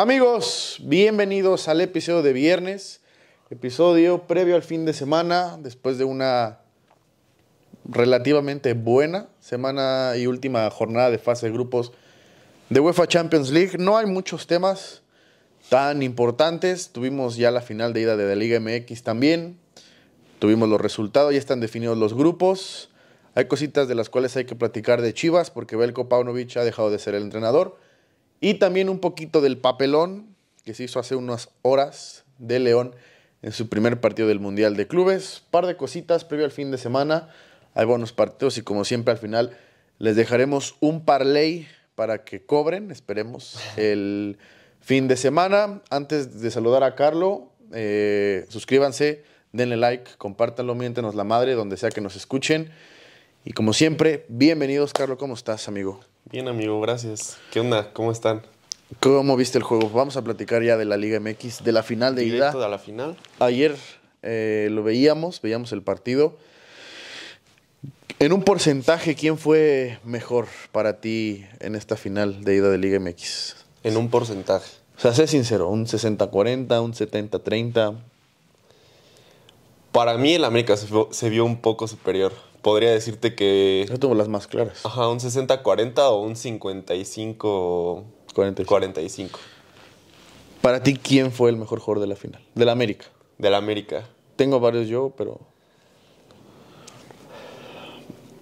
Amigos, bienvenidos al episodio de viernes, episodio previo al fin de semana, después de una relativamente buena semana y última jornada de fase de grupos de UEFA Champions League. No hay muchos temas tan importantes, tuvimos ya la final de ida de la Liga MX también, tuvimos los resultados, ya están definidos los grupos, hay cositas de las cuales hay que platicar de Chivas porque Belko Paunovic ha dejado de ser el entrenador. Y también un poquito del papelón que se hizo hace unas horas de León en su primer partido del Mundial de Clubes. Par de cositas previo al fin de semana. Hay buenos partidos y como siempre al final les dejaremos un parlay para que cobren, esperemos, el fin de semana. Antes de saludar a Carlo, eh, suscríbanse, denle like, compártanlo, miéntenos la madre, donde sea que nos escuchen. Y como siempre, bienvenidos, Carlo, ¿cómo estás, amigo? Bien, amigo, gracias. ¿Qué onda? ¿Cómo están? ¿Cómo viste el juego? Vamos a platicar ya de la Liga MX, de la final de Directo ida. a la final. Ayer eh, lo veíamos, veíamos el partido. En un porcentaje, ¿quién fue mejor para ti en esta final de ida de Liga MX? En un porcentaje. O sea, sé sincero, un 60-40, un 70-30. Para mí el América se vio un poco superior. Podría decirte que... Yo tuvo las más claras. Ajá, un 60-40 o un 55-45. 45. Para ti, ¿quién fue el mejor jugador de la final? De la América. del América. Tengo varios yo, pero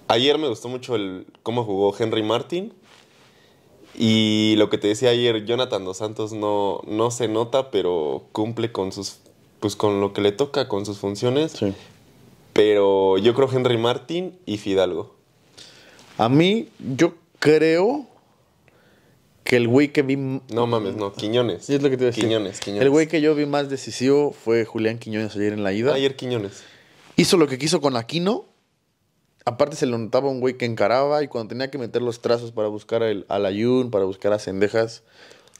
Ayer me gustó mucho el cómo jugó Henry Martin. Y lo que te decía ayer, Jonathan Dos Santos no, no se nota, pero cumple con sus pues con lo que le toca, con sus funciones. sí. Pero yo creo Henry Martin y Fidalgo. A mí, yo creo que el güey que vi. No mames, no, Quiñones. Sí, es lo que te iba a decir. Quiñones, Quiñones. El güey que yo vi más decisivo fue Julián Quiñones ayer en la ida. Ayer Quiñones. Hizo lo que quiso con Aquino. Aparte se le notaba un güey que encaraba y cuando tenía que meter los trazos para buscar el, al Ayun, para buscar a Cendejas.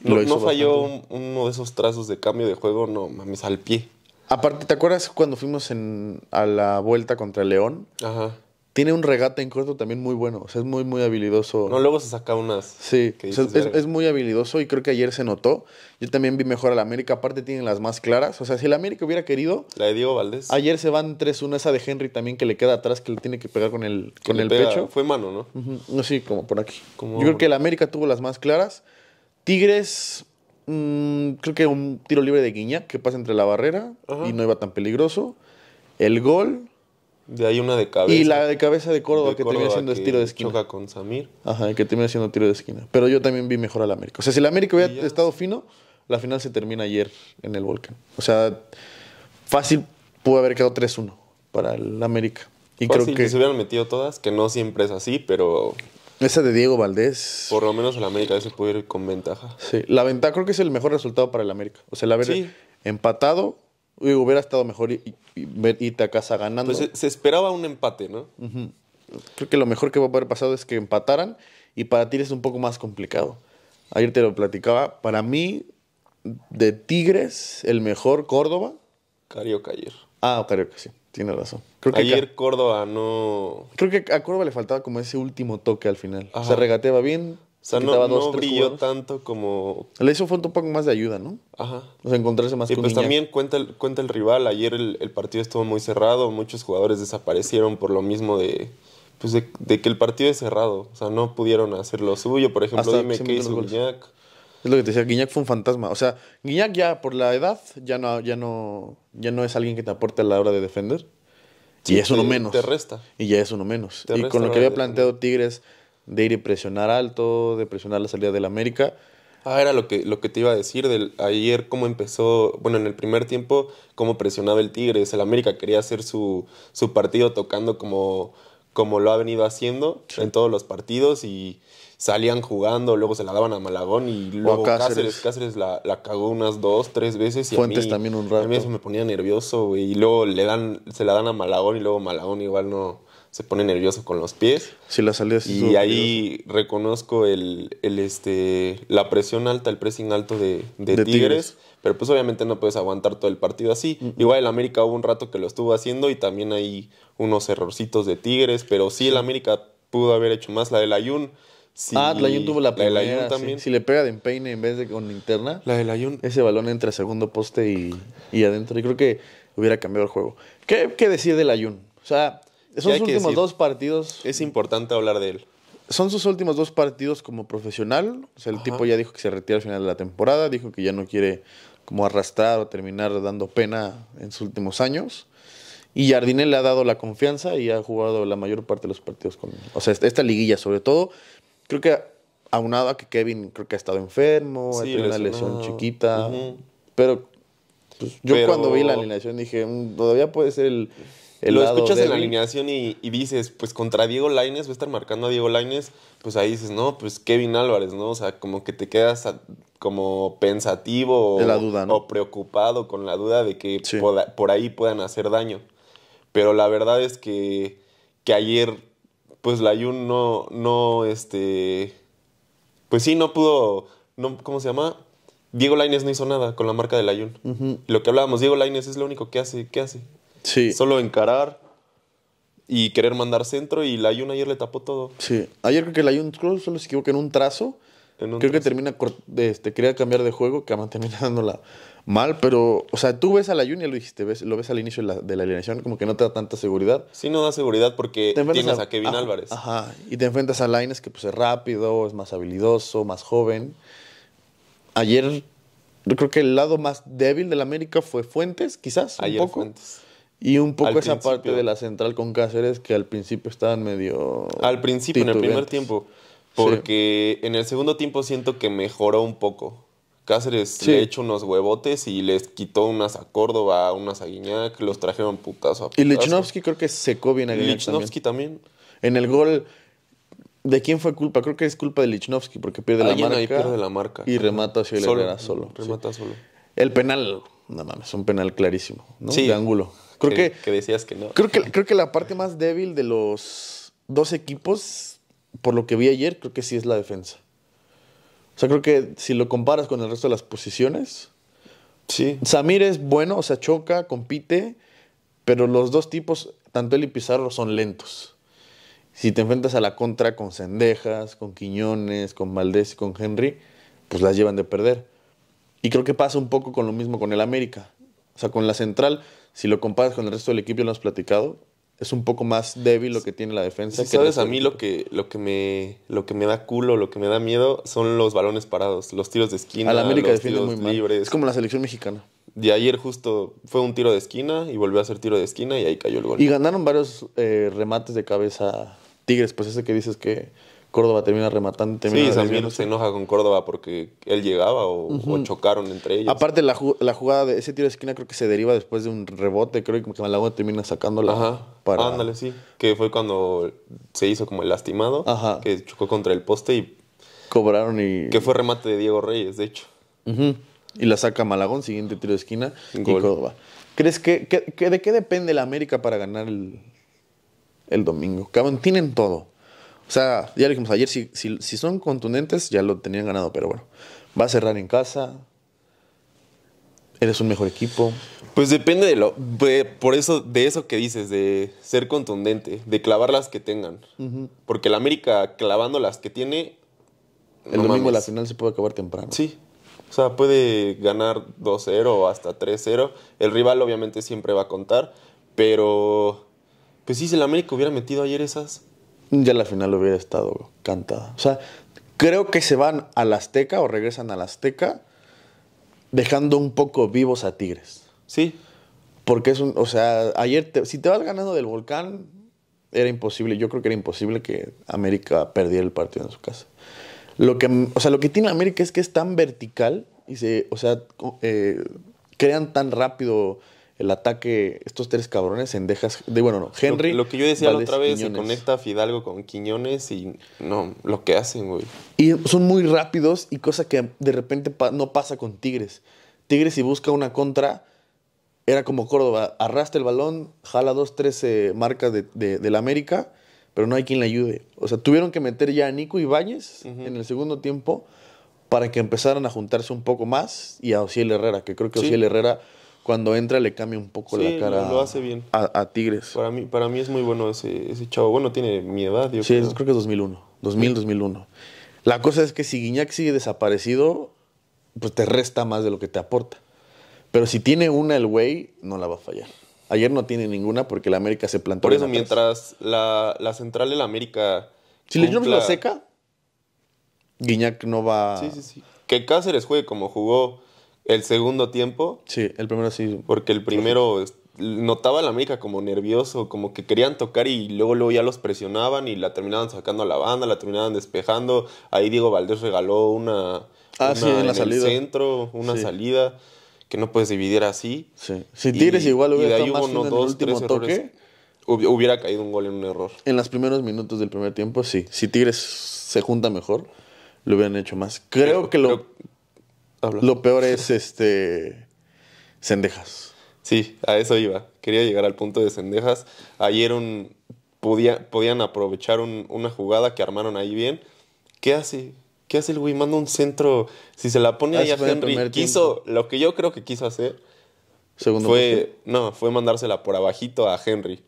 No, lo hizo no falló bastante. uno de esos trazos de cambio de juego, no mames, al pie. Aparte, ¿te acuerdas cuando fuimos en, a la vuelta contra el León? Ajá. Tiene un regate en corto también muy bueno. O sea, es muy, muy habilidoso. No, luego se saca unas. Sí, que o sea, dices, es, es muy habilidoso y creo que ayer se notó. Yo también vi mejor al América, aparte tienen las más claras. O sea, si el América hubiera querido, La de Diego Valdés. ayer se van 3-1, esa de Henry también que le queda atrás, que le tiene que pegar con el, que con el pega- pecho. Fue mano, ¿no? No, sí, como por aquí. Como- Yo creo que el América tuvo las más claras. Tigres, mm, creo que un tiro libre de Guiñac que pasa entre la barrera Ajá. y no iba tan peligroso. El gol De ahí una de cabeza. y la de cabeza de Córdoba de que termina siendo que tiro de esquina. Choca con Samir. Ajá, que termina siendo tiro de esquina. Pero yo también vi mejor al América. O sea, si el América hubiera ya. estado fino, la final se termina ayer en el Volcán. O sea, fácil pudo haber quedado 3-1 para el América. Y Fácil, creo que si se hubieran metido todas, que no siempre es así, pero esa de Diego Valdés. por lo menos el América se puede ir con ventaja. Sí, la ventaja creo que es el mejor resultado para el América. O sea, el haber Sí. empatado, hubiera estado mejor y, irte a casa ganando. Pues se, se esperaba un empate, ¿no? Creo que lo mejor que va a haber pasado es que empataran y para ti es un poco más complicado. Ayer te lo platicaba. Para mí, de Tigres, el mejor Córdoba. Carioca ayer. Ah, que sí, tiene razón. Creo que, Ayer Córdoba no. creo que a Córdoba le faltaba como ese último toque al final. Ajá. Se regateaba bien. O sea, no, quitaba no brilló jugadores. tanto como. Le hizo falta un poco más de ayuda, ¿no? Ajá. O sea, encontrarse más Y con pues también cuenta el, cuenta el rival. Ayer el, el partido estuvo muy cerrado. Muchos jugadores desaparecieron por lo mismo de, pues de, de que el partido es cerrado. O sea, no pudieron hacer lo suyo. Por ejemplo, Hasta dime qué hizo. Guiñac. Es lo que te decía, Guiñac fue un fantasma. O sea, Guiñac ya por la edad ya no, ya no, ya no es alguien que te aporte a la hora de defender. y Sí, es uno te- menos. te resta. Y ya es uno menos. Te y con lo que había planteado Tigres de ir y presionar alto, de presionar la salida del América. Ah, era lo que, lo que te iba a decir del ayer, cómo empezó, bueno, en el primer tiempo, cómo presionaba el Tigres. El América quería hacer su, su partido tocando como, como lo ha venido haciendo en todos los partidos y salían jugando, luego se la daban a Malagón y luego Cáceres. Cáceres, Cáceres la, la cagó unas dos, tres veces. Y a Fuentes mí- también un A mí rato. eso me ponía nervioso, güey. Y luego le dan, se la dan a Malagón y luego Malagón igual no se pone nervioso con los pies. Si la salida sí Y ahí reconozco el, el, este, la presión alta, el pressing alto de, de De tigres, Tigres. Pero pues obviamente no puedes aguantar todo el partido así. Igual el América hubo un rato que lo estuvo haciendo y también hay unos errorcitos de Tigres. Pero sí, el América pudo haber hecho más. La del Ayun si- ah, Layun tuvo la primera. También. Si le pega de empeine en vez de con interna, La del Ayun. ese balón entra a segundo poste y, y adentro. Y creo que hubiera cambiado el juego. ¿Qué, qué decir del Ayun? O sea, son sus últimos dos partidos. Es importante hablar de él. Son sus últimos dos partidos como profesional. O sea, el Ajá. tipo ya dijo que se retira al final de la temporada. Dijo que ya no quiere como arrastrar o terminar dando pena en sus últimos años. Y Jardine le ha dado la confianza y ha jugado la mayor parte de los partidos con. O sea, esta liguilla, sobre todo. Creo que aunado a que Kevin creo que ha estado enfermo, ha Sí, tenido una lesión chiquita. Pero pues, yo Pero- cuando vi la alineación dije, "Mm, todavía puede ser el. el lo lado escuchas en la débil". alineación y, y dices, pues contra Diego Laines, va a estar marcando a Diego Laines, pues ahí dices, no, pues Kevin Álvarez, ¿no? O sea, como que te quedas a- como pensativo la duda, ¿no? o preocupado con la duda de que Sí. poda- por ahí puedan hacer daño. Pero la verdad es que, que ayer, pues la Jun no, no, este, pues sí, no pudo, no, ¿cómo se llama? Diego Laines no hizo nada con la marca de la. Ujú. Lo que hablábamos, Diego Laines es lo único que hace, ¿qué hace? Sí. Solo encarar y querer mandar centro y la Jun ayer le tapó todo. Sí, ayer creo que el Ayun Cruz solo se equivoca en un trazo. En un creo que termina, este, quería cambiar de juego, que además termina dándola mal, pero, o sea, tú ves a la ya lo dijiste, ves, lo ves al inicio de la, de la alineación, como que no te da tanta seguridad. Sí no da seguridad porque tienes a, Kevin Álvarez. Ajá, y te enfrentas a Laines, que pues es rápido, es más habilidoso, más joven. Ayer, yo creo que el lado más débil del América fue Fuentes, quizás, un Ayer poco. Fuentes. Y un poco Al esa parte de la central con Cáceres, que al principio estaban medio... Al principio, en el primer tiempo. Porque en el segundo tiempo siento que mejoró un poco. Cáceres Sí. le echó unos huevotes y les quitó unas a Córdoba, unas a Guiñac, los trajeron putazo a Y putazo. Lichnowsky creo que secó bien a Guiñac. Lichnowsky también. En el gol, ¿de quién fue culpa? Creo que es culpa de Lichnowsky porque pierde la marca. ahí pierde la marca. Y remata hacia el Solo, Herrera solo. sí. Remata solo. El penal, no mames, un penal clarísimo, ¿no? Sí. De ángulo. Creo que, que decías que no. creo que creo que la parte más débil de los dos equipos, por lo que vi ayer, creo que sí es la defensa. O sea, creo que si lo comparas con el resto de las posiciones, Sí. Samir es bueno, o sea, choca, compite, pero los dos tipos, tanto él y Pizarro, son lentos. Si te enfrentas a la contra con Cendejas, con Quiñones, con Valdés y con Henry, pues las llevan de perder. Y creo que pasa un poco con lo mismo con el América. O sea, con la central, si lo comparas con el resto del equipo, ya lo hemos platicado, es un poco más débil lo que tiene la defensa. Sí, que el sabes, a mí lo que, lo, que me, lo que me da culo, lo que me da miedo son los balones parados, los tiros de esquina, A la América los defiende tiros muy mal. libres. Es como la selección mexicana. De ayer justo fue un tiro de esquina y volvió a hacer tiro de esquina y ahí cayó el gol. Y ganaron varios eh, remates de cabeza Tigres, pues ese que dices que Córdoba termina rematando. Termina sí, Samir se enoja con Córdoba porque él llegaba o, o chocaron entre ellos. Aparte, la, ju- la jugada de ese tiro de esquina creo que se deriva después de un rebote. Creo que Malagón termina sacándola Ajá, para... ándale, sí. Que fue cuando se hizo como el lastimado, Ajá. que chocó contra el poste y Cobraron y... que fue remate de Diego Reyes, de hecho. Ujú. Y la saca Malagón, siguiente tiro de esquina, y Gol. Córdoba. ¿Crees que, que- que- de qué depende la América para ganar el, el domingo? Cabrón, tienen todo. O sea, ya lo dijimos ayer, si, si, si son contundentes, ya lo tenían ganado, pero bueno. Va a cerrar en casa. Eres un mejor equipo. Pues depende de lo. de- por eso, de eso que dices, de ser contundente, de clavar las que tengan. Porque el América clavando las que tiene. El no domingo la final se puede acabar temprano. Sí. O sea, puede ganar 2-0 o hasta 3-0. El rival obviamente siempre va a contar. Pero. Pues sí, si el América hubiera metido ayer esas. Ya la final hubiera estado cantada. O sea, creo que se van al Azteca o regresan al Azteca dejando un poco vivos a Tigres. Sí. Porque es un, o sea, ayer, te- si te vas ganando del volcán, era imposible, yo creo que era imposible que América perdiera el partido en su casa. Lo que, o sea, lo que tiene América es que es tan vertical y se, o sea, eh, crean tan rápido el ataque estos tres cabrones en dejas, de bueno, no, Henry. Lo, lo que yo decía la otra vez, se conecta Fidalgo con Quiñones y no, lo que hacen, güey. Y son muy rápidos y cosa que de repente pa- no pasa con Tigres. Tigres si busca una contra, era como Córdoba, arrastra el balón, jala dos, tres eh, marcas de, de, del América, pero no hay quien le ayude. O sea, tuvieron que meter ya a Nico Ibáñez en el segundo tiempo para que empezaran a juntarse un poco más y a Ociel Herrera, que creo que Sí. Ociel Herrera cuando entra le cambia un poco Sí, la cara lo- lo hace bien. A, a Tigres. Para mí, para mí es muy bueno ese, ese chavo. Bueno, tiene mi edad, yo Sí, creo. creo que es 2001. 2000, 2001. La cosa es que si Guiñac sigue desaparecido, pues te resta más de lo que te aporta. Pero si tiene una el güey, no la va a fallar. Ayer no tiene ninguna porque la América se plantó. Por eso, mientras la, la central de la América. Si le cumpla- la seca, Guiñac no va. Sí, sí, sí. Que Cáceres juegue como jugó el segundo tiempo, Sí, el primero sí. porque el primero notaba a la América como nervioso, como que querían tocar y luego, luego ya los presionaban y la terminaban sacando a la banda, la terminaban despejando. Ahí Diego Valdés regaló una, Ah, una sí, en la el salida. centro, una Sí. salida que no puedes dividir así. Sí. Si Tigres Y- igual y hubiera de ahí hubo uno, en el dos, último tres toque, errores. Hubi- Hubiera caído un gol en un error. en los primeros minutos del primer tiempo, sí. Si Tigres se junta mejor, lo hubieran hecho más. Creo que lo, Creo- Lo peor es este. Cendejas. Sí, a eso iba. Quería llegar al punto de Cendejas. Ayer un, podía, podían aprovechar un- una jugada que armaron ahí bien. ¿Qué hace? ¿Qué hace el güey? Manda un centro. Si se la pone Ah, ahí a Henry, quiso, lo que yo creo que quiso hacer Segundo fue, no, fue mandársela por abajito a Henry.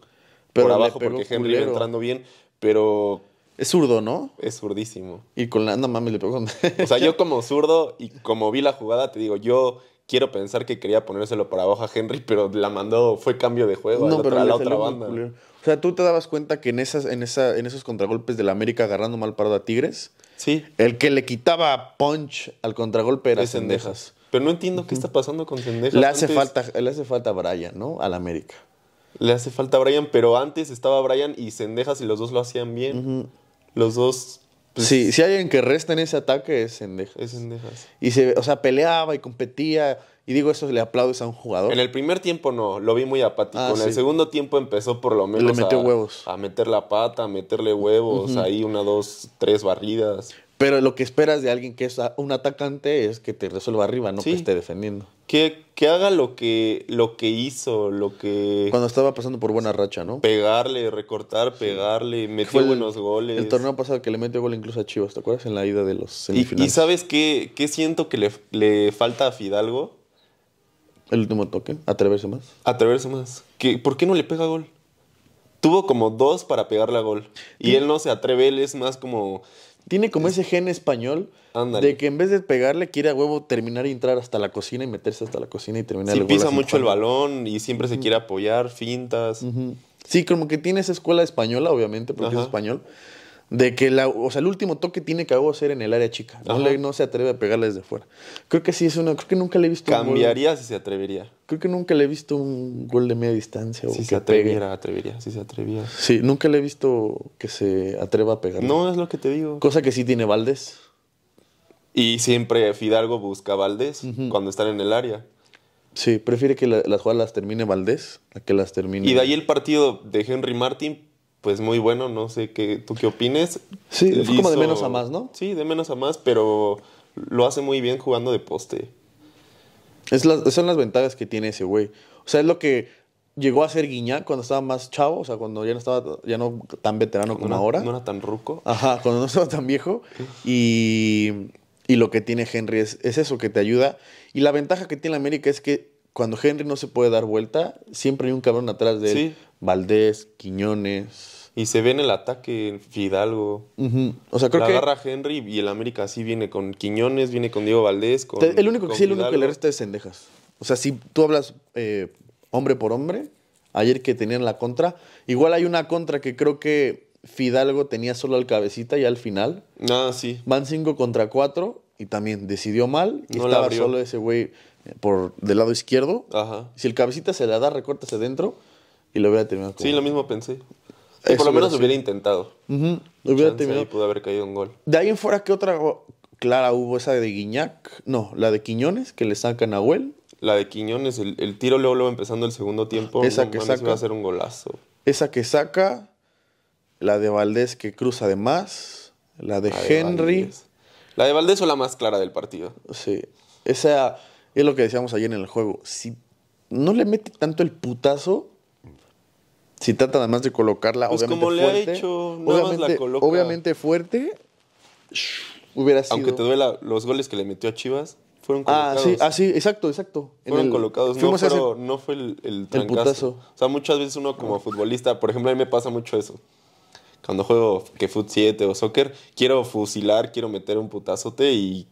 Pero por abajo, porque Henry iba entrando bien, pero Es zurdo, ¿no? es zurdísimo. Y con la. No mames, le pegó con. O sea, yo como zurdo y como vi la jugada, te digo, yo quiero pensar que quería ponérselo por abajo a Henry, pero la mandó, fue cambio de juego a la otra, a la otra muy banda. culero. O sea, tú te dabas cuenta que en, esas, en, esa, en esos contragolpes de la América agarrando mal parado a Tigres, Sí, el que le quitaba punch al contragolpe era Cendejas. Pero no entiendo qué está pasando con Cendejas. Le hace, Antes- falta, le hace falta a Brian, ¿no? Al América. Le hace falta a Brian, pero antes estaba Brian y Cendejas y los dos lo hacían bien. Los dos. pues, sí, si hay alguien que resta en ese ataque es Cendejas. Es Cendejas. Y se, o sea, peleaba y competía. Y digo, eso le aplaudes a un jugador. En el primer tiempo no, lo vi muy apático. Ah, en el segundo tiempo empezó por lo menos metió a, huevos. a meter la pata, a meterle huevos, ahí una, dos, tres barridas. Pero lo que esperas de alguien que es un atacante es que te resuelva arriba, no Sí. que esté defendiendo. Que, que haga lo que, lo que hizo, lo que... Cuando estaba pasando por buena racha, ¿no? Pegarle, recortar, pegarle, metió el- buenos goles. El torneo pasado que le metió gol incluso a Chivas, ¿te acuerdas? En la ida de los y, semifinales. y ¿sabes qué, qué siento que le, le falta a Fidalgo? El último toque, atreverse más. Atreverse más. Que, ¿Por qué no le pega gol? Tuvo como dos para pegarle a gol. Y él no se atreve, él es más como... Tiene como ese gen español Ándale. de que en vez de pegarle quiere a huevo terminar y entrar hasta la cocina y meterse hasta la cocina y terminar Sí el pisa mucho el balón y siempre se quiere apoyar, fintas. Sí, como que tiene esa escuela española, obviamente, porque Ajá. es español. De que la, o sea, el último toque tiene que hacer en el área chica. No, le- no se atreve a pegarle desde fuera. Creo que sí es una. Creo que nunca le he visto un gol- Cambiaría si se atrevería. Creo que nunca le he visto un gol de media distancia o Si que se pegue. atreviera, atrevería, si se atreviera. Sí, nunca le he visto que se atreva a pegar. No, es lo que te digo. Cosa que sí tiene Valdés. Y siempre Fidalgo busca a Valdés cuando están en el área. Sí, prefiere que la- las jugadas las termine Valdés a que las termine. Y de ahí el partido de Henry Martin, pues muy bueno, no sé qué, tú qué opines. Sí, fue como de menos a más, ¿no? Sí, de menos a más, pero lo hace muy bien jugando de poste. Es las- son las ventajas que tiene ese güey. O sea, es lo que llegó a ser Guiñac cuando estaba más chavo, o sea, cuando ya no estaba ya no tan veterano como no, ahora. No era tan ruco. Ajá, cuando no estaba tan viejo. Y, y lo que tiene Henry es, es eso, que te ayuda. Y la ventaja que tiene América es que cuando Henry no se puede dar vuelta, siempre hay un cabrón atrás de él. Sí. Valdés, Quiñones. Y se ve en el ataque Fidalgo. O sea, creo la que agarra Henry y el América así viene con Quiñones, viene con Diego Valdés. Con, el único que sí, el único que le resta es Cendejas. O sea, si tú hablas eh, hombre por hombre, ayer que tenían la contra, igual hay una contra que creo que Fidalgo tenía solo al cabecita y al final. Ah, sí. Van 5 contra 4 y también decidió mal. Y No estaba solo ese güey por del lado izquierdo. Ajá. Si el cabecita se la da, recorta hacia adentro y lo hubiera terminado como- Sí, lo mismo pensé. Sí, por lo menos hubiera lo hubiera intentado. Lo hubiera terminado. pudo haber caído un gol. De ahí en fuera, ¿qué otra clara hubo? Esa de Guiñac. No, la de Quiñones, que le sacan a Huel. La de Quiñones, el, el tiro luego, luego empezando el segundo tiempo. Esa no que mames, saca. iba a ser un golazo. Esa que saca. La de Valdés que cruza de más. La de La Henry. La de Valdés fue la más clara del partido. Sí. Esa es lo que decíamos ayer en el juego. Si no le mete tanto el putazo, si trata nada más de colocarla, Pues obviamente como le ha fuerte. hecho, nada más la obviamente, coloca. obviamente fuerte, hubiera sido. Aunque te duela, los goles que le metió a Chivas fueron Ah, colocados. sí, ah, sí, exacto, exacto. Fueron el- colocados, no, ese- fueron- no fue el, el trancazo. putazo. O sea, muchas veces uno como futbolista, por ejemplo, a mí me pasa mucho eso. cuando juego que Foot 7 o soccer, quiero fusilar, quiero meter un putazote y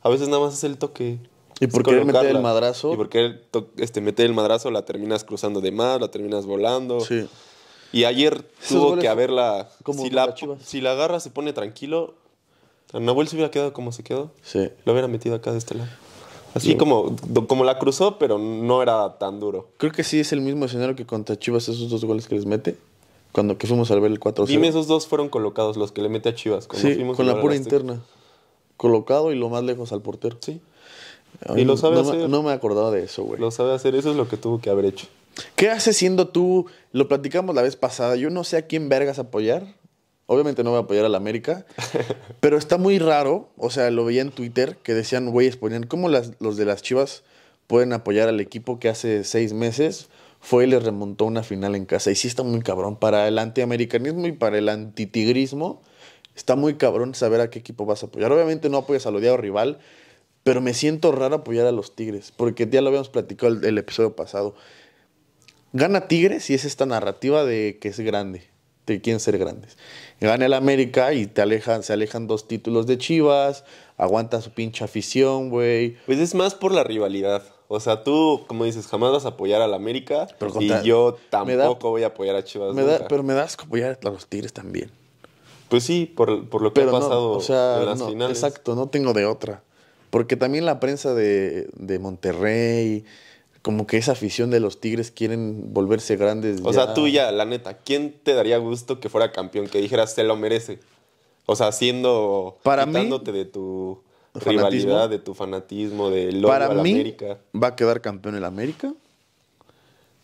a veces nada más es el toque. ¿Y por Es querer meter el madrazo? Y porque to- este, meter el madrazo la terminas cruzando de más, la terminas volando. Sí. Y ayer Esos tuvo que haberla. como Si la, si la agarra, se pone tranquilo. Nahuel se hubiera quedado como se quedó. Sí. Lo hubiera metido acá de este lado. Así Sí. como, como la cruzó, pero no era tan duro. Creo que sí es el mismo escenario que contra Chivas esos dos goles que les mete. Cuando que fuimos a ver el 4 Dime, esos dos fueron colocados, los que le mete a Chivas. Sí, con la pura al interna. Colocado y lo más lejos al portero. Sí, Y lo sabe no, me- hacer. no me acordaba de eso, güey. lo sabe hacer. Eso es lo que tuvo que haber hecho. ¿Qué haces siendo tú? Lo platicamos la vez pasada. Yo no sé a quién vergas apoyar. Obviamente no voy a apoyar a la América. pero está muy raro. O sea, lo veía en Twitter que decían, güeyes, ponían cómo las- los de las chivas pueden apoyar al equipo que hace seis meses fue y les remontó una final en casa. Y sí está muy cabrón. Para el antiamericanismo y para el antitigrismo, está muy cabrón saber a qué equipo vas a apoyar. Obviamente no apoyas al odiado rival, pero me siento raro apoyar a los Tigres, porque ya lo habíamos platicado el, el episodio pasado. Gana Tigres y es esta narrativa de que es grande, de que quieren ser grandes. Gana el América y te alejan, se alejan dos títulos de Chivas, aguantan su pinche afición, güey. Pues es más por la rivalidad. O sea, tú, como dices, jamás vas a apoyar al América. Pero contra- y yo da- tampoco voy a apoyar a Chivas. Me da, nunca. pero me das apoyar a los Tigres también. Pues sí, por, por lo que Pero ha no, pasado o sea, en las no, finales. exacto, no tengo de otra. Porque también la prensa de, de Monterrey, como que esa afición de los Tigres quieren volverse grandes. O sea, tú ya, la neta, ¿quién te daría gusto que fuera campeón? Que dijeras, se lo merece. O sea, siendo. Para mí, quitándote de tu fanatismo. rivalidad, de tu fanatismo, del odio Para mí América. va a quedar campeón el América.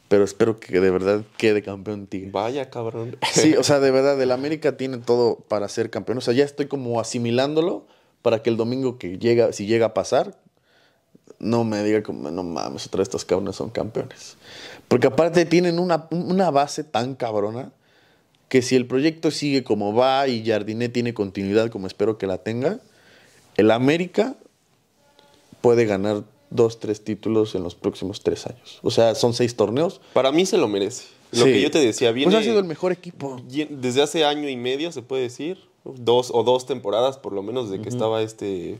Pero espero que de verdad quede campeón Tigres. Vaya, cabrón. Sí, o sea, de verdad, el América tiene todo para ser campeón. O sea, ya estoy como asimilándolo para que el domingo que llega, si llega a pasar, no me diga como, no mames, otra vez estos cabrones son campeones. Porque aparte tienen una, una base tan cabrona que si el proyecto sigue como va y Jardinet tiene continuidad como espero que la tenga, el América puede ganar dos, tres títulos en los próximos tres años. O sea, son seis torneos. Para mí se lo merece. Lo Sí. que yo te decía, viene. Pues ha sido el mejor equipo. Desde hace año y medio, se puede decir, dos o dos temporadas por lo menos de que estaba este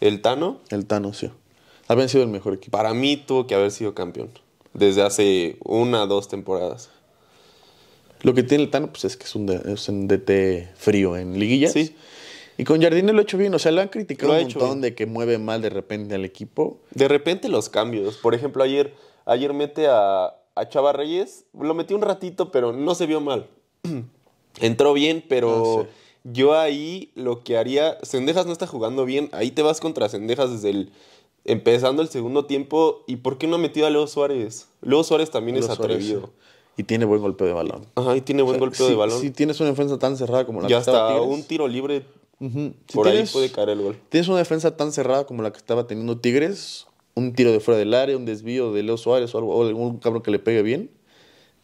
el Tano, El Tano, sí. Habían sido el mejor equipo. para mí tuvo que haber sido campeón. Desde hace una o dos temporadas. Lo que tiene el Tano pues, es que es un, de- es un DT frío en liguillas. Sí. Y con Jardine lo ha hecho bien. O sea, lo han criticado Lo un montón de que mueve mal de repente al equipo. De repente los cambios. Por ejemplo, ayer, ayer mete a, a Chava Reyes. Lo metí un ratito, pero no se vio mal. Entró bien, pero Ah, sí. Yo ahí lo que haría. Sendejas no está jugando bien. Ahí te vas contra Sendejas desde el. Empezando el segundo tiempo. ¿Y por qué no ha metido a Leo Suárez? Leo Suárez también es Suárez, atrevido. sí. Y tiene buen golpe de balón. Ajá, y tiene buen O sea, golpeo si- de balón. Si tienes una defensa tan cerrada como la que estaba hasta Tigres, un tiro libre. si por ahí tienes- puede caer el gol. Tienes una defensa tan cerrada como la que estaba teniendo Tigres, un tiro de fuera del área, un desvío de Leo Suárez o, algo, o algún cabrón que le pegue bien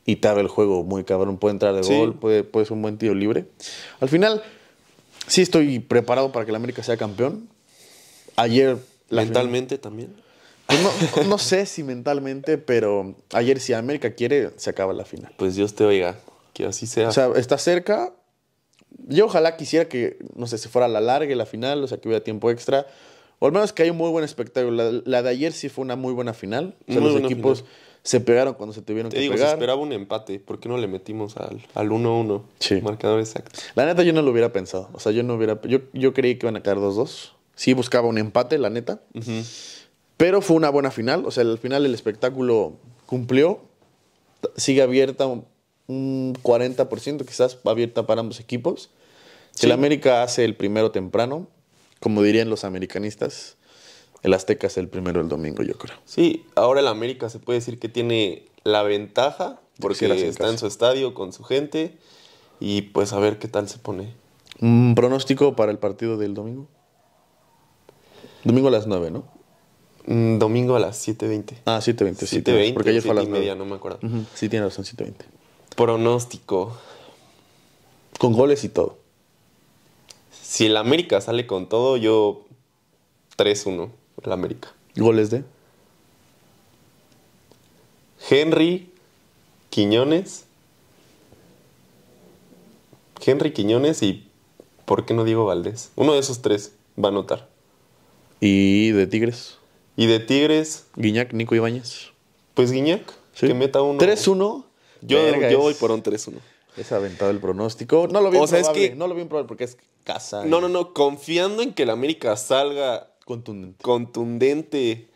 y te abre el juego muy cabrón. Puede entrar de Sí. gol, puede, puede ser un buen tiro libre. Al final, sí estoy preparado para que la América sea campeón. Ayer... la Mentalmente también. Pues no, no sé si mentalmente, pero ayer si América quiere, se acaba la final. Pues Dios te oiga. Que así sea. O sea, está cerca. Yo ojalá quisiera que, no sé, si fuera a la larga la final, o sea, que hubiera tiempo extra. O al menos que haya un muy buen espectáculo. La, la de ayer sí fue una muy buena final. O sea, Muy los equipos final. Se pegaron cuando se tuvieron Te que digo, se pegar. esperaba un empate. ¿Por qué no le metimos al al 1-1? Sí. Marcador exacto. La neta yo no lo hubiera pensado. O sea, yo no hubiera... Yo, yo creí que iban a quedar 2-2. Sí buscaba un empate, la neta. Pero fue una buena final. O sea, al final el espectáculo cumplió. Sigue abierta un- un 40%, quizás abierta para ambos equipos. Si Sí. el América hace el primero temprano, como dirían los americanistas, el Azteca es el primero el domingo, yo creo. Sí, ahora el América se puede decir que tiene la ventaja porque en está casa. en su estadio con su gente y pues a ver qué tal se pone. Un pronóstico para el partido del domingo. Domingo a las 9, ¿no? Mm, domingo a las 7.20. Ah, 7.20. sí, 7.20 porque ayer fue a las siete y media, 9. no me acuerdo. Ujú, Sí, tiene razón, 7.20. Pronóstico. Con goles y todo. Si el América sale con todo, yo 3-1 el América. ¿Goles de? Henry, Quiñones, Henry Quiñones y. ¿Por qué no Diego Valdés? Uno de esos tres va a anotar. ¿Y de Tigres? Y de Tigres, Guiñac, Nico Ibáñez. pues Guiñac. Sí. Que meta uno. 3-1. Yo, Verga, yo voy por un 3-1. Es aventado el pronóstico. No lo vi O sea, es que- No lo vi probable porque es casa. No, no, no. Confiando en que el América salga Contundente. contundente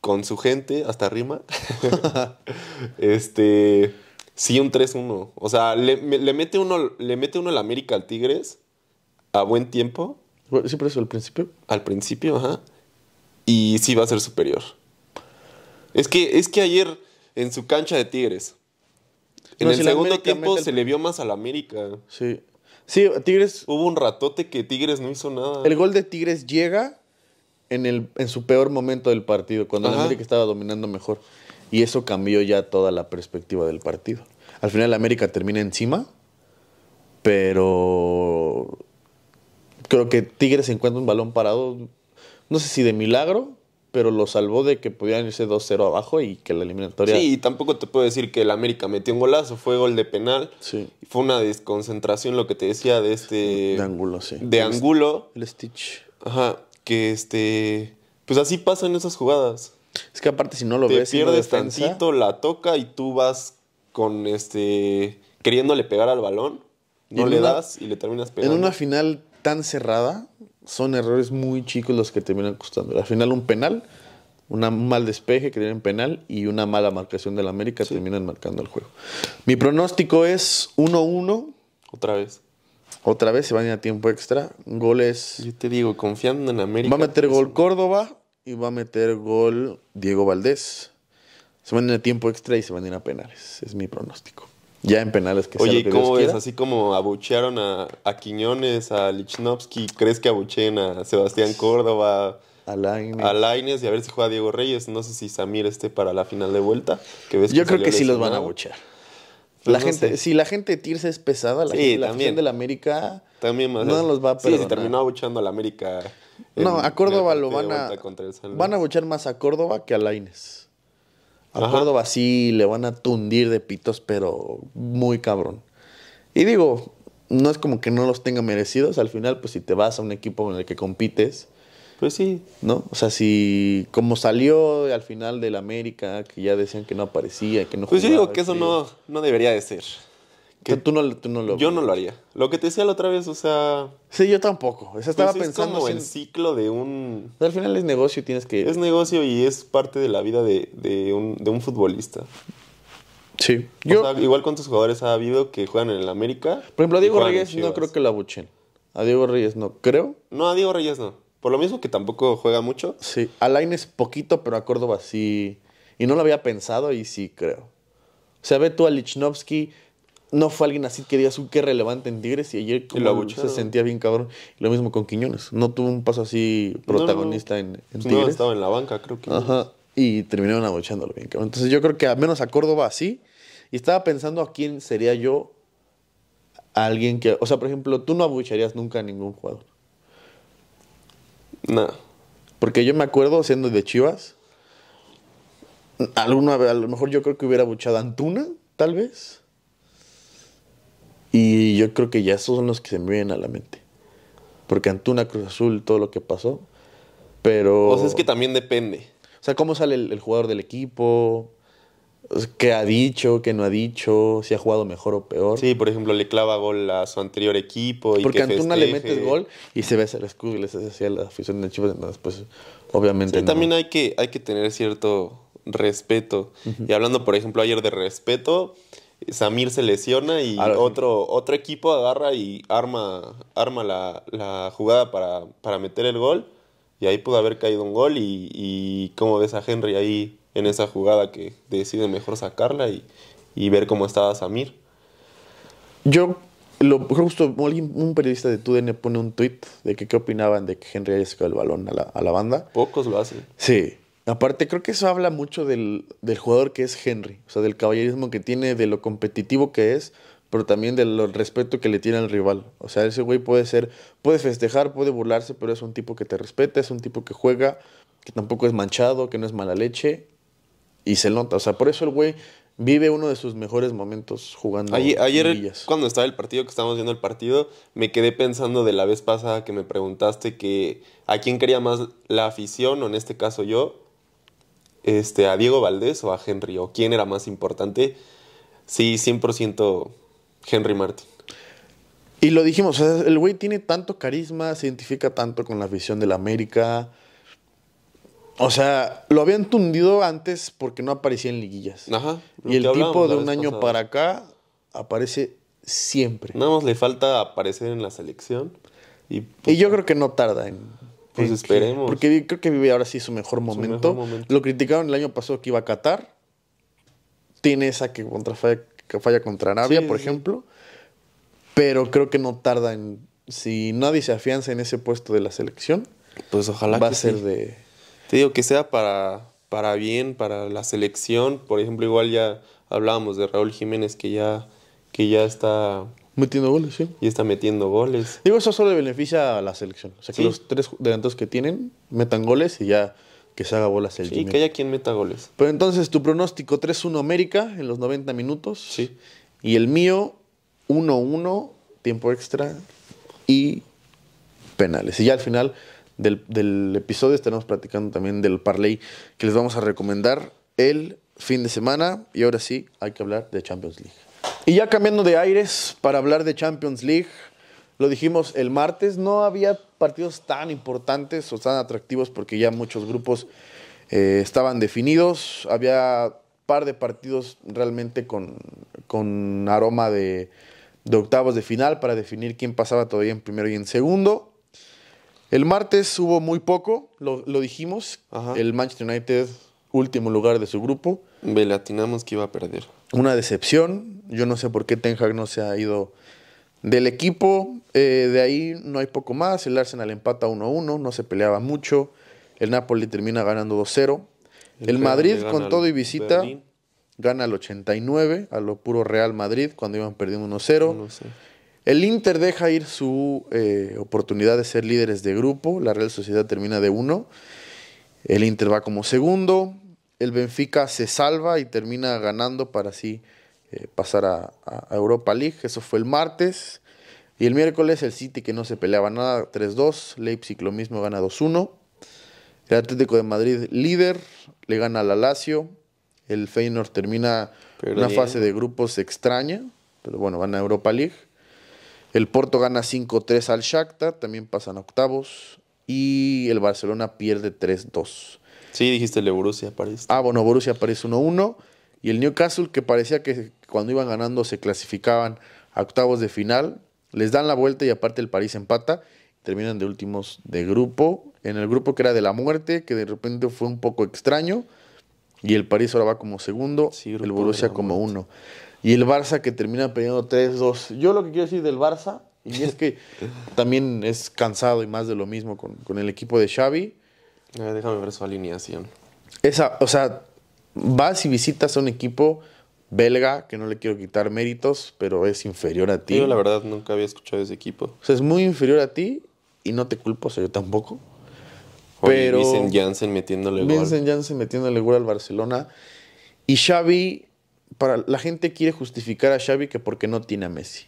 con su gente, hasta rima. este. Sí, un 3-1. O sea, le, me- le mete uno, le mete uno el América al Tigres a buen tiempo, por eso al principio. al principio, ajá. Y sí va a ser superior. Es que, es que ayer, en su cancha de Tigres, en No, el si segundo tiempo el- se le vio más al América. Sí. Sí, Tigres. Hubo un ratote que Tigres no hizo nada. El gol de Tigres llega en, el, en su peor momento del partido, cuando el. América estaba dominando mejor. Y eso cambió ya toda la perspectiva del partido. Al final el América termina encima, pero creo que Tigres encuentra un balón parado, no sé si de milagro, pero lo salvó de que podían irse 2-0 abajo y que la eliminatoria... Sí, y tampoco te puedo decir que el América metió un golazo, fue gol de penal. Sí. Fue una desconcentración, lo que te decía, de este. De ángulo, sí. De El- ángulo. El Stitch. Ajá. Que este. Pues así pasan esas jugadas. Es que aparte si no lo te ves pierdes defensa, tantito, la toca y tú vas con este. queriéndole pegar al balón. No en le una- das y le terminas En pegando. una final tan cerrada, son errores muy chicos los que terminan costando. Al final, un penal, una- un mal despeje que tienen penal y una mala marcación del América terminan marcando el juego. Mi pronóstico es 1-1. Otra vez. Otra vez se van a ir a tiempo extra. Goles. Yo te digo, confiando en América. Va a meter pues, gol Córdoba y va a meter gol Diego Valdés. Se van a ir a tiempo extra y se van a ir a penales. Es mi pronóstico. Ya en penales que sea Oye, lo ¿y que cómo Dios ves? quiera. Así como abuchearon a, a Quiñones, a Lichnowsky, ¿crees que abucheen a Sebastián Córdoba, a Laines y a ver si juega Diego Reyes? No sé si Samir esté para la final de vuelta. Que ves Yo creo que sí los van a abuchear. Pues La no gente, sé. si la gente de Tirsa es pesada, la, Sí, gente, la también. de la América También más. no los va a Sí, perdonar. si terminó abuchando a la América. en- no, a Córdoba lo van a van a abuchar más a Córdoba que a Laines. A Ajá. Córdoba sí le van a tundir de pitos, pero muy cabrón. Y digo, no es como que no los tenga merecidos. Al final, pues si te vas a un equipo en el que compites, Pues sí. ¿no? O sea, si como salió al final del América, que ya decían que no aparecía, que no Pues yo digo que eso no, no debería de ser. Que tú no, tú no lo Yo no lo haría. Lo que te decía la otra vez, o sea. Sí, yo tampoco. O sea, estaba pues es pensando como si- el ciclo de un. Al final es negocio y tienes que... Es negocio y es parte de la vida de, de un, de un futbolista. Sí. O Yo, sea, igual cuántos jugadores ha habido que juegan en el América. por ejemplo, a Diego en Reyes no creo que lo abuchen. A Diego Reyes no. Creo. No, a Diego Reyes no. Por lo mismo que tampoco juega mucho. Sí. A Lainez poquito, pero a Córdoba sí. Y no lo había pensado y sí creo. O sea, ve tú a Lichnowsky. No fue alguien así que digas, "Uy, qué relevante en Tigres. Y ayer como lo se sentía bien cabrón. Y lo mismo con Quiñones. No tuvo un paso así protagonista No, no. en, en Tigres. No, estaba en la banca, creo que. Ajá. Y terminaron abuchándolo bien, cabrón. Entonces yo creo que al menos a Córdoba así. Y estaba pensando a quién sería yo alguien que. O sea, por ejemplo, tú no abucharías nunca a ningún jugador. Nada. Porque yo me acuerdo, siendo de Chivas, alguna a lo mejor yo creo que hubiera abuchado a Antuna, tal vez. Y yo creo que ya esos son los que se me vienen a la mente. Porque Antuna, Cruz Azul, todo lo que pasó. Pero. O sea, es que también depende. O sea, cómo sale el, el jugador del equipo, qué ha dicho, qué no ha dicho, si ha jugado mejor o peor. Sí, por ejemplo, le clava gol a su anterior equipo. Y Porque que a Antuna le festeje. metes gol y se ves el escudo y les hace así a la afición de Chivas. Entonces, pues, obviamente. Sí, no. también hay que, hay que tener cierto respeto. Y hablando, por ejemplo, ayer de respeto, Samir se lesiona y Ahora sí. otro, otro equipo agarra y arma, arma la, la jugada para, para meter el gol. Y ahí pudo haber caído un gol. Y, y cómo ves a Henry ahí en esa jugada que decide mejor sacarla y, y ver cómo estaba Samir. Yo, lo, justo alguien- un periodista de TUDN pone un tweet de que qué opinaban de que Henry haya sacado el balón a la, a la banda. Pocos lo hacen. Sí. Aparte, creo que eso habla mucho del, del jugador que es Henry. O sea, del caballerismo que tiene, de lo competitivo que es, pero también del respeto que le tiene al rival. O sea, ese güey puede ser, puede festejar, puede burlarse, pero es un tipo que te respeta, es un tipo que juega, que tampoco es manchado, que no es mala leche. Y se nota. O sea, por eso el güey vive uno de sus mejores momentos jugando. Ayer, ayer cuando estaba el partido, que estábamos viendo el partido, me quedé pensando de la vez pasada que me preguntaste que a quién quería más la afición, o en este caso yo, este, a Diego Valdés o a Henry, o quién era más importante. Sí, 100% Henry Martin. Y lo dijimos, o sea, el güey tiene tanto carisma, se identifica tanto con la afición del América. O sea, lo habían tundido antes porque no aparecía en liguillas. Ajá. y el tipo de un año pasada. para acá aparece siempre. Nada más le falta aparecer en la selección. Y, Y yo creo que no tarda en. Pues en esperemos. que- porque creo que vive ahora sí su mejor momento. mejor momento. Lo criticaron el año pasado que iba a Qatar. Tiene esa que, contra falla, que falla contra Arabia, Sí, por sí. ejemplo. Pero creo que no tarda en. Si nadie se afianza en ese puesto de la selección, pues ojalá va a ser sí. de. Te digo que sea para, para bien, para la selección. Por ejemplo, igual ya hablábamos de Raúl Jiménez que ya, que ya está, Metiendo goles, sí. ya está metiendo goles. Digo, eso solo le beneficia a la selección. O sea, que Sí. los tres delanteros que tienen metan goles y ya que se haga bolas el Sí, Jimmy. que haya quien meta goles. Pero entonces tu pronóstico 3-1 América en los 90 minutos. Sí. Y el mío 1-1, tiempo extra y penales. Y ya al final del, del episodio estaremos platicando también del parlay que les vamos a recomendar el fin de semana. Y ahora sí, hay que hablar de Champions League. Y ya cambiando de aires para hablar de Champions League, lo dijimos el martes, no había partidos tan importantes o tan atractivos porque ya muchos grupos eh, estaban definidos. Había par de partidos realmente con, con aroma de, de octavos de final para definir quién pasaba todavía en primero y en segundo. El martes hubo muy poco, lo, lo dijimos. Ajá. El Manchester United, último lugar de su grupo. Le atinamos que iba a perder. Una decepción. Yo no sé por qué Ten Hag no se ha ido del equipo. Eh, de ahí no hay poco más. El Arsenal empata 1-1, no se peleaba mucho. El Napoli termina ganando 2-0. El, El Madrid, con todo y visita, Berlín. gana al 89, a lo puro Real Madrid, cuando iban perdiendo 1-0. El Inter deja ir su eh, oportunidad de ser líderes de grupo. La Real Sociedad termina de uno. El Inter va como segundo. El Benfica se salva y termina ganando para así eh, pasar a, a Europa League. Eso fue el martes. Y el miércoles el City que no se peleaba nada, 3-2. Leipzig lo mismo gana 2-1. El Atlético de Madrid líder, le gana al Lazio. El Feyenoord termina una fase de grupos extraña, pero bueno, van a Europa League. El Porto gana 5-3 al Shakhtar, también pasan a octavos. Y el Barcelona pierde 3-2. Sí, dijiste el de Borussia París. Ah, bueno, Borussia aparece 1-1. Y el Newcastle, que parecía que cuando iban ganando se clasificaban a octavos de final, les dan la vuelta y aparte el París empata. Terminan de últimos de grupo. En el grupo que era de la muerte, que de repente fue un poco extraño. Y el París ahora va como segundo, Sí, el Borussia como uno. Y el Barça que termina perdiendo 3-2. Yo lo que quiero decir del Barça, y es que también es cansado y más de lo mismo con, con el equipo de Xavi. Déjame ver su alineación. Esa, o sea, vas y visitas a un equipo belga, que no le quiero quitar méritos, pero es inferior a ti. Yo la verdad nunca había escuchado ese equipo. O sea, es muy inferior a ti y no te culpo, o sea, yo tampoco. Pero- Vincent Janssen metiéndole gol. Vincent Janssen metiéndole gol al Barcelona. Y Xavi, para, la gente quiere justificar a Xavi que porque no tiene a Messi.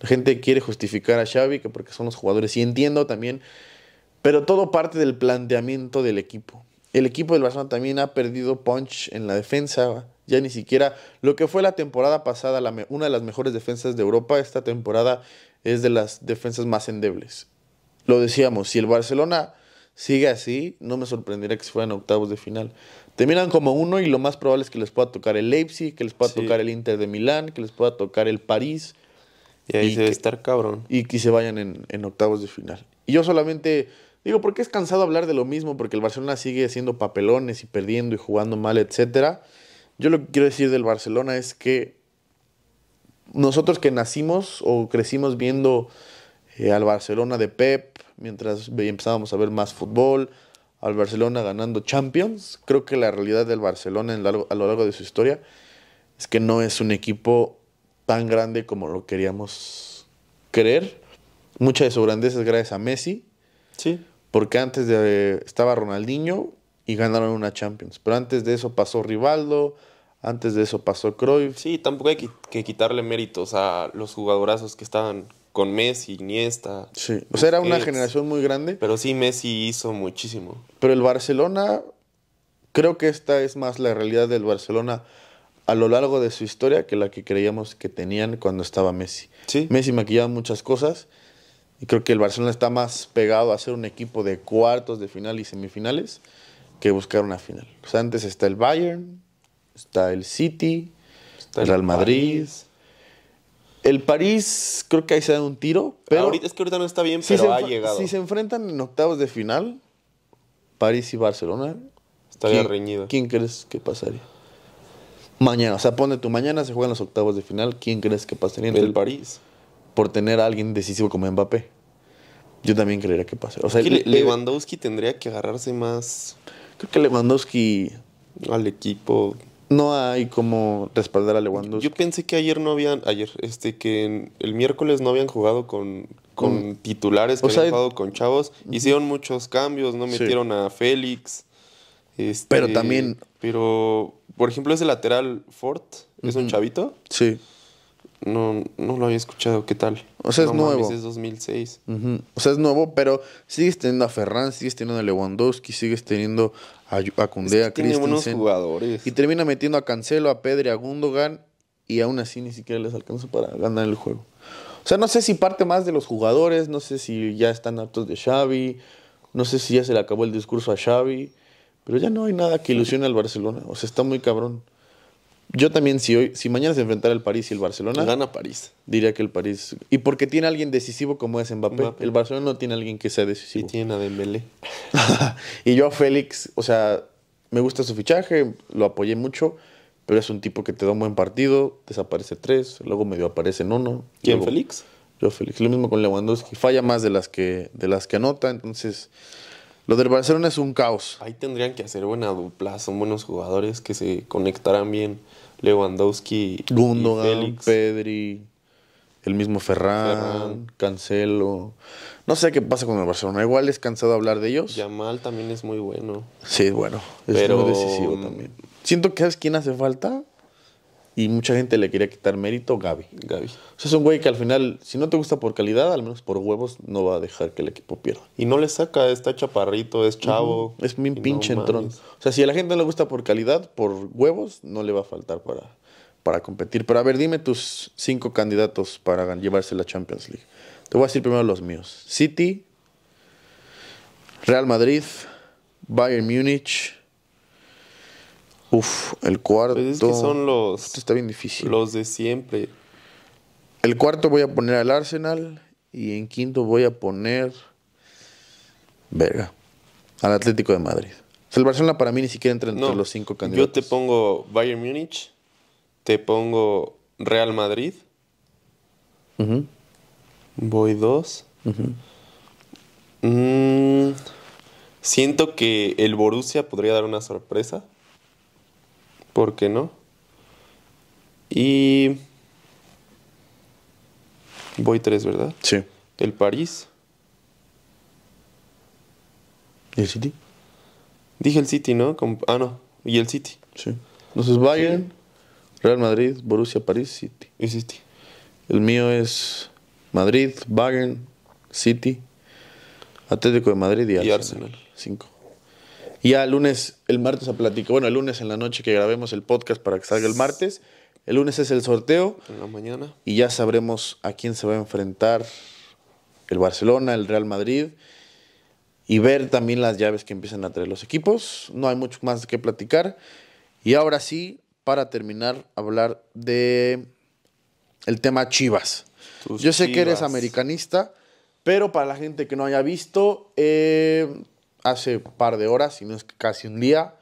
La gente quiere justificar a Xavi que porque son los jugadores. Y entiendo también, pero todo parte del planteamiento del equipo. El equipo del Barcelona también ha perdido punch en la defensa. Ya ni siquiera lo que fue la temporada pasada, una de las mejores defensas de Europa, esta temporada es de las defensas más endebles. Lo decíamos, si el Barcelona sigue así, no me sorprendería que se fueran octavos de final. Terminan como uno y lo más probable es que les pueda tocar el Leipzig, que les pueda Sí. tocar el Inter de Milán, que les pueda tocar el París Y ahí y se debe estar cabrón. y que se vayan en, en octavos de final. Y yo solamente digo, porque es cansado hablar de lo mismo, porque el Barcelona sigue haciendo papelones y perdiendo y jugando mal, etcétera. Yo lo que quiero decir del Barcelona es que nosotros que nacimos o crecimos viendo eh, al Barcelona de Pep, mientras empezábamos a ver más fútbol, al Barcelona ganando Champions, creo que la realidad del Barcelona en largo- a lo largo de su historia es que no es un equipo tan grande como lo queríamos creer. Mucha de su grandeza es gracias a Messi, Sí. porque antes de estaba Ronaldinho y ganaron una Champions. Pero antes de eso pasó Rivaldo, Antes de eso pasó Cruyff. Sí, tampoco hay que, que quitarle méritos a los jugadorazos que estaban con Messi, Iniesta. Sí. O sea, era una generación muy grande. Pero sí, Messi hizo muchísimo. Pero el Barcelona, creo que esta es más la realidad del Barcelona a lo largo de su historia que la que creíamos que tenían cuando estaba Messi. Sí. Messi maquillaba muchas cosas y creo que el Barcelona está más pegado a ser un equipo de cuartos de final y semifinales que buscar una final. O sea, antes está el Bayern, está el City, Está el Real Madrid. El París, creo que ahí se dan un tiro, pero ahorita es que ahorita no está bien, si, pero ha llegado. si se enfrentan en octavos de final, París y Barcelona, Estaría ¿quién- reñido. ¿Quién crees que pasaría? Mañana, o sea, pone tu mañana se juegan los octavos de final. ¿Quién crees que pasaría? El el- París. Por tener a alguien decisivo como Mbappé. Yo también creería que pasa. O sea, Le- Lewandowski tendría que agarrarse más creo que Lewandowski al equipo. No hay como respaldar a Lewandowski. Yo pensé que ayer no habían, ayer, este, que el miércoles no habían jugado con, con titulares, que o sea, habían jugado con chavos. Hicieron muchos cambios, no Sí. metieron a Félix. este, Pero también- Pero, por ejemplo, ese lateral Fort, es un chavito. Sí. No, no lo había escuchado. ¿Qué tal? O sea, es No mames, nuevo. es 2006. Ujú. O sea, es nuevo, pero sigues teniendo a Ferran, sigues teniendo a Lewandowski, sigues teniendo a, a Koundé, Es a tiene buenos Christensen. jugadores. Y termina metiendo a Cancelo, a Pedri, a Gundogan y aún así ni siquiera les alcanza para ganar el juego. O sea, no sé si parte más de los jugadores, no sé si ya están hartos de Xavi, no sé si ya se le acabó el discurso a Xavi, pero ya no hay nada que ilusione al Barcelona. O sea, está muy cabrón. Yo también, si hoy, si mañana se enfrentara el París y el Barcelona, Gana París. diría que el París. Y porque tiene alguien decisivo como es Mbappé. Mbappé. El Barcelona no tiene alguien que sea Y decisivo. tiene a Dembélé. y yo a Félix, o sea, me gusta su fichaje, lo apoyé mucho, pero es un tipo que te da un buen partido, desaparece tres, luego medio aparece en uno. ¿Quién, luego- Félix? Yo Félix. Lo mismo con Lewandowski, falla más de las que, de las que anota, entonces lo del Barcelona es un caos. Ahí tendrían que hacer buena dupla. Son buenos jugadores que se conectarán bien. Lewandowski y Gundogan, Félix. Pedri, el mismo Ferran, Ferran. Cancelo. No sé qué pasa con el Barcelona, igual es cansado hablar de ellos. Yamal también es muy bueno. Sí, bueno, es Pero, muy decisivo también. Siento que sabes quién hace falta y mucha gente le quería quitar mérito, Gaby. Gaby. O sea, es un güey que al final, si no te gusta por calidad, al menos por huevos, no va a dejar que el equipo pierda. Y no le saca, está chaparrito, es chavo. Es mi Y no pinche entrón. mames. O sea, si a la gente no le gusta por calidad, por huevos, no le va a faltar para, para competir. Pero a ver, dime tus cinco candidatos para llevarse la Champions League. Te voy a decir primero los míos. City, Real Madrid, Bayern Múnich. Uf, el cuarto. Pues es que son los, Esto está bien difícil. los de siempre. El cuarto voy a poner al Arsenal y en quinto voy a poner verga al Atlético de Madrid. O sea, el Barcelona para mí ni siquiera entra entre No, los cinco yo candidatos. te pongo Bayern Múnich, te pongo Real Madrid, Ujú. voy dos. Mm, siento que el Borussia podría dar una sorpresa. ¿Por qué no? Y voy tres, ¿verdad? Sí. El París. ¿Y el City? Dije el City, ¿no? Ah, no. Y el City. Sí. Entonces Bayern, Real Madrid, Borussia, París, City. El City. El mío es Madrid, Bayern, City, Atlético de Madrid y Y Arsenal. Arsenal. Cinco. Y ya el lunes, el martes a platicar. Bueno, el lunes en la noche que grabemos el podcast para que salga el martes. El lunes es el sorteo En la mañana. y ya sabremos a quién se va a enfrentar el Barcelona, el Real Madrid y ver también las llaves que empiezan a traer los equipos. No hay mucho más que platicar. Y ahora sí, para terminar, hablar de el tema Chivas. Tus Yo sé que eres americanista, pero para la gente que no haya visto, eh, hace par de horas, si no es que casi un día,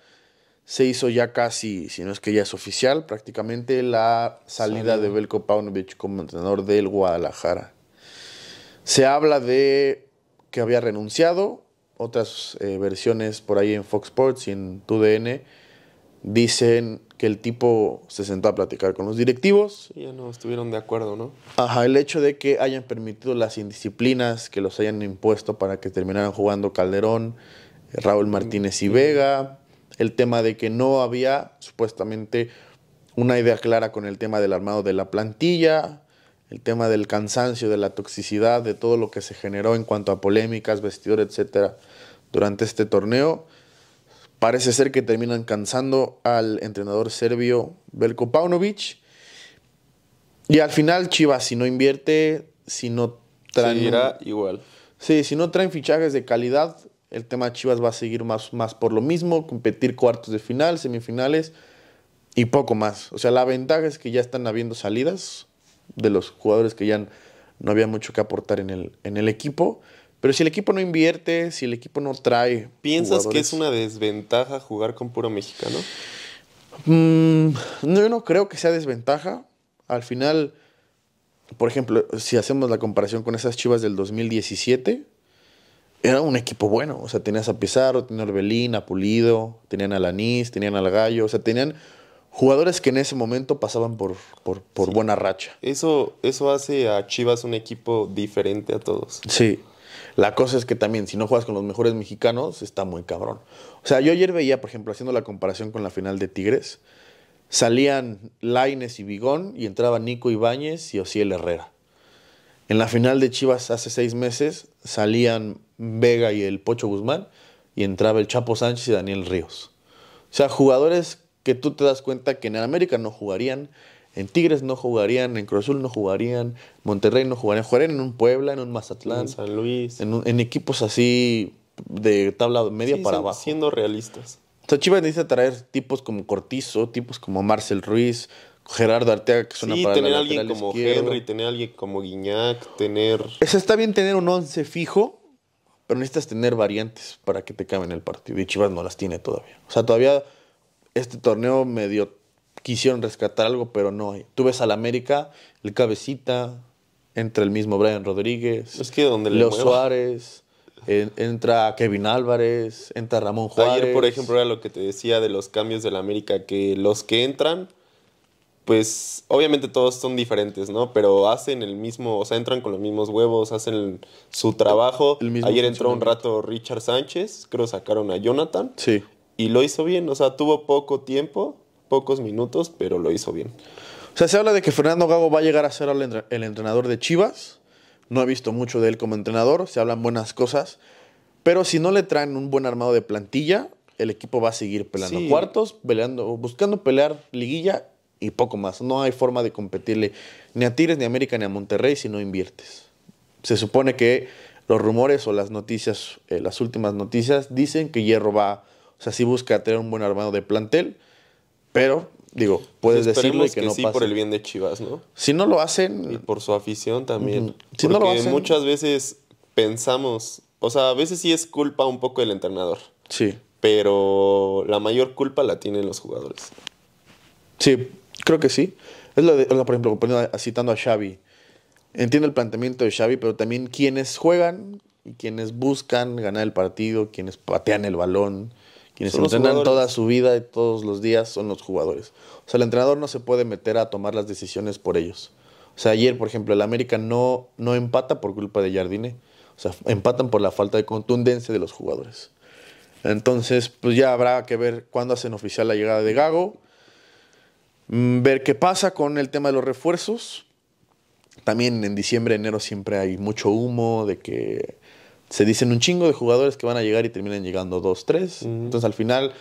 se hizo ya casi, si no es que ya es oficial, prácticamente la salida de Belko Paunovic como entrenador del Guadalajara. Se habla de que había renunciado, otras eh, versiones por ahí en Fox Sports y en TUDN dicen que el tipo se sentó a platicar con los directivos, ya no estuvieron de acuerdo, ¿no? Ajá, el hecho de que hayan permitido las indisciplinas que los hayan impuesto para que terminaran jugando Calderón, Raúl Martínez y Vega, el tema de que no había supuestamente una idea clara con el tema del armado de la plantilla, el tema del cansancio, de la toxicidad, de todo lo que se generó en cuanto a polémicas, vestidor, etcétera, durante este torneo. Parece ser que terminan cansando al entrenador serbio Belko Paunovic. Y al final Chivas, si no invierte, si no traen... Seguirá igual. Sí, si no traen fichajes de calidad, el tema Chivas va a seguir más, más por lo mismo, competir cuartos de final, semifinales y poco más. O sea, la ventaja es que ya están habiendo salidas de los jugadores que ya no había mucho que aportar en el, en el equipo. Pero si el equipo no invierte, si el equipo no trae. ¿Piensas que es una desventaja jugar con puro mexicano? Mm, no, yo no creo que sea desventaja. Al final, por ejemplo, si hacemos la comparación con esas chivas del 2017, era un equipo bueno. O sea, tenías a Pizarro, tenían a Orbelín, a Pulido, tenían a Lanís, tenían al Gallo. O sea, tenían jugadores que en ese momento pasaban por, por, por buena racha. Eso, eso hace a Chivas un equipo diferente a todos. Sí. La cosa es que también, si no juegas con los mejores mexicanos, está muy cabrón. O sea, yo ayer veía, por ejemplo, haciendo la comparación con la final de Tigres, salían Laines y Bigón y entraban Nico Ibáñez y Osiel Herrera. En la final de Chivas hace seis meses salían Vega y el Pocho Guzmán y entraba el Chapo Sánchez y Daniel Ríos. O sea, jugadores que tú te das cuenta que en América no jugarían, en Tigres no jugarían, en Cruz Azul no jugarían, Monterrey no jugarían, jugarían en un Puebla, en un Mazatlán, En San Luis. en, un- en equipos así de tabla media Sí, para siendo- abajo. Siendo realistas. O sea, Chivas necesita traer tipos como Cortizo, tipos como Marcel Ruiz, Gerardo Arteaga, que suena Sí, para tener la alguien como izquierdo. Henry, tener alguien como Guiñac, tener... O sea, está bien tener un once fijo, pero necesitas tener variantes para que te caben el partido. Y Chivas no las tiene todavía. O sea, todavía este torneo medio quisieron rescatar algo, pero no hay. Tú ves al América, el cabecita, entra el mismo Brian Rodríguez, Es que donde le Leo. Suárez, en- entra Kevin Álvarez, entra Ramón Juárez. Ayer, por ejemplo, era lo que te decía de los cambios de la América, que los que entran, pues obviamente todos son diferentes, ¿no? Pero hacen el mismo, o sea, entran con los mismos huevos, hacen el- su trabajo. El mismo Ayer entró un rato Richard Sánchez, creo sacaron a Jonathan, Sí. y lo hizo bien, o sea, tuvo poco tiempo, pocos minutos, pero lo hizo bien. O sea, se habla de que Fernando Gago va a llegar a ser el entre- el entrenador de Chivas. No he visto mucho de él como entrenador, se hablan buenas cosas. Pero si no le traen un buen armado de plantilla, el equipo va a seguir peleando Sí. cuartos, peleando, buscando pelear liguilla y poco más. No hay forma de competirle ni a Tigres, ni a América, ni a Monterrey si no inviertes. Se supone que los rumores o las noticias, eh, las últimas noticias, dicen que Hierro va, o sea, sí busca tener un buen armado de plantel, pero, digo, puedes Pues decirlo y que, no sí pase. por el bien de Chivas, ¿no? Si no lo Y hacen, por su afición también. Si no lo Porque hacen- muchas veces pensamos, o sea, a veces sí es culpa un poco del entrenador, sí, pero la mayor culpa la tienen los jugadores. sí, creo que sí. Es lo de, por ejemplo, citando a Xavi. Entiendo el planteamiento de Xavi, pero también quienes juegan y quienes buscan ganar el partido, quienes patean el balón, quienes Son entrenan jugadores. toda su vida y todos los días son los jugadores. O sea, el entrenador no se puede meter a tomar las decisiones por ellos. O sea, ayer, por ejemplo, el América no, no empata por culpa de Jardine. O sea, empatan por la falta de contundencia de los jugadores. Entonces, pues ya habrá que ver cuándo hacen oficial la llegada de Gago. Mm, Ver qué pasa con el tema de los refuerzos. También en diciembre, enero siempre hay mucho humo de que se dicen un chingo de jugadores que van a llegar y terminan llegando dos, tres. Entonces al final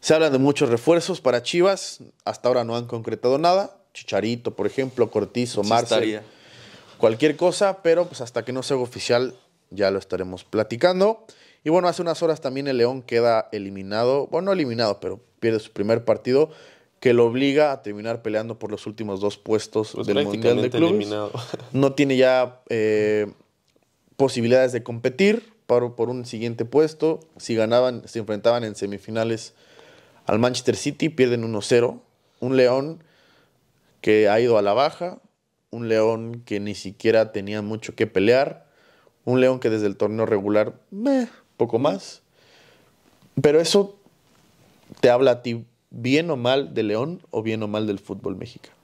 se hablan de muchos refuerzos para Chivas. Hasta ahora no han concretado nada. Chicharito, por ejemplo, Cortizo, Sí cualquier cosa, pero pues hasta que no se haga oficial ya lo estaremos platicando. Y bueno, hace unas horas también el León queda eliminado, bueno, no eliminado, pero pierde su primer partido que lo obliga a terminar peleando por los últimos dos puestos Pues del Mundial de Clubes. eliminado. No tiene ya eh, posibilidades de competir por, por un siguiente puesto. Si ganaban, se enfrentaban en semifinales al Manchester City, pierden 1-0. Un León que ha ido a la baja, un León que ni siquiera tenía mucho que pelear, un León que desde el torneo regular, meh, poco más. Pero eso te habla a ti bien o mal de León o bien o mal del fútbol mexicano.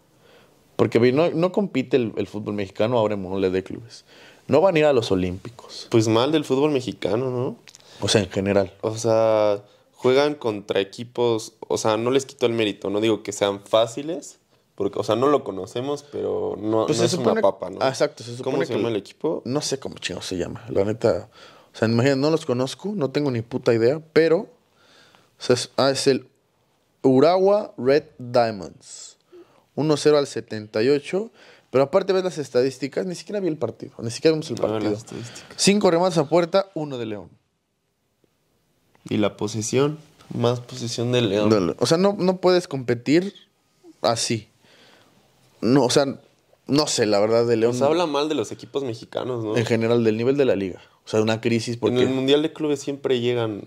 Porque no, no compite el, fútbol mexicano ahora en Mundial de Clubes. No van a ir a los Olímpicos. Pues mal del fútbol mexicano, ¿no? O sea, en general. O sea, juegan contra equipos, o sea, no les quito el mérito, no digo que sean fáciles, porque, o sea, no lo conocemos, pero no, Pues no es supone- una papa, ¿no? Ah, exacto, se supone ¿Cómo se llama el equipo? No sé cómo chingo se llama, la neta. O sea, imagínate, no los conozco, no tengo ni puta idea, pero. O sea, es, ah, es el Urawa Red Diamonds. 1-0 al 78. Pero aparte ves las estadísticas, ni siquiera vi el partido, ni siquiera vimos el partido. Cinco remates a puerta, uno de León. Y la posesión, más posesión de León. O sea, no, no puedes competir así. No, o sea, no sé, la verdad, de León. Nos habla mal de los equipos mexicanos, ¿no? En general, del nivel de la liga. O sea, una crisis En porque. el Mundial de Clubes siempre llegan,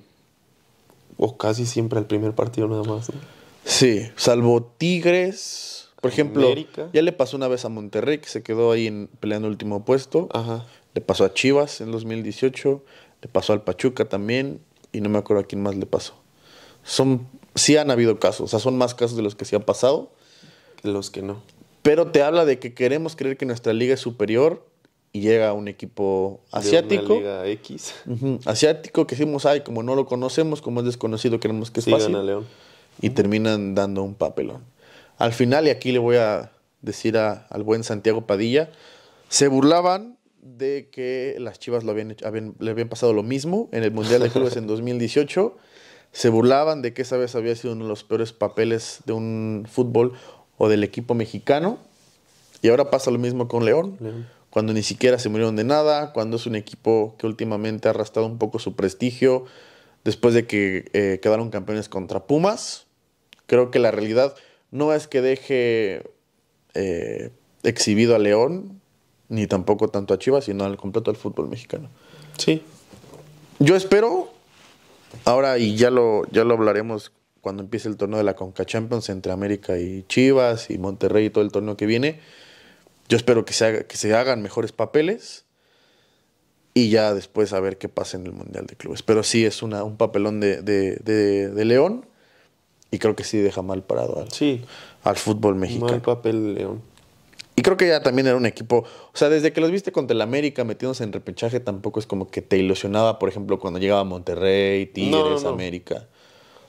o casi siempre al primer partido nada más, ¿no? Sí, salvo Tigres. Por ejemplo, América. ya le pasó una vez a Monterrey, que se quedó ahí en, peleando el último puesto. Ajá. Le pasó a Chivas en 2018. Le pasó al Pachuca también. Y no me acuerdo a quién más le pasó. Son, sí han habido casos. O sea, son más casos de los que sí han pasado. Que los que no. Pero te habla de que queremos creer que nuestra liga es superior. Y llega un equipo De asiático. una Liga X. Asiático que decimos, ay, como no lo conocemos, como es desconocido, creemos que es Sí, fácil. León. y terminan dando un papelón. Al final, y aquí le voy a decir a- al buen Santiago Padilla, se burlaban de que las Chivas lo habían hecho- habían- le habían pasado lo mismo en el Mundial de Clubes en 2018. Se burlaban de que esa vez había sido uno de los peores papeles de un fútbol o del equipo mexicano. Y ahora pasa lo mismo con León, León. cuando ni siquiera se murieron de nada, cuando es un equipo que últimamente ha arrastrado un poco su prestigio después de que eh, quedaron campeones contra Pumas. Creo que la realidad no es que deje eh, exhibido a León, ni tampoco tanto a Chivas, sino al completo al fútbol mexicano. Sí. Yo espero, ahora y ya lo, ya lo hablaremos cuando empiece el torneo de la Conca Champions entre América y Chivas y Monterrey y todo el torneo que viene. Yo espero que se, haga- que se hagan mejores papeles y ya después a ver qué pasa en el Mundial de Clubes. Pero sí es una, un papelón de, de- de- de León y creo que sí deja mal parado al, Sí. al fútbol Mal mexicano. papel León. Y creo que ya también era un equipo, o sea, desde que los viste contra el América metiéndose en repechaje, tampoco es como que te ilusionaba, por ejemplo, cuando llegaba Monterrey, Tigres, No, no. América.